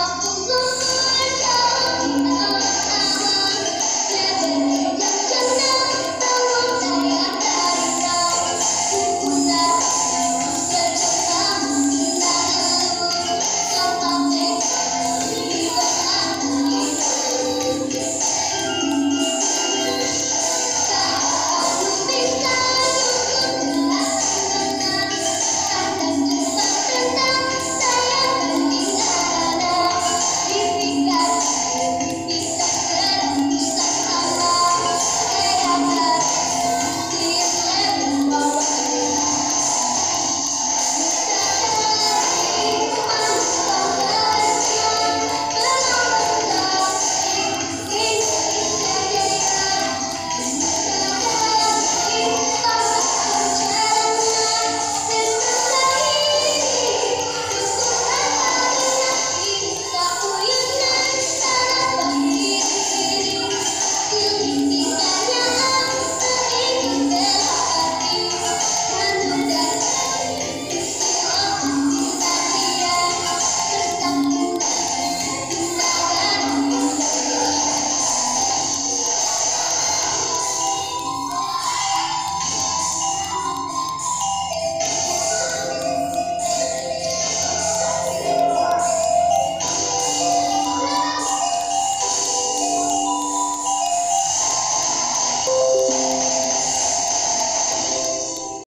Oh,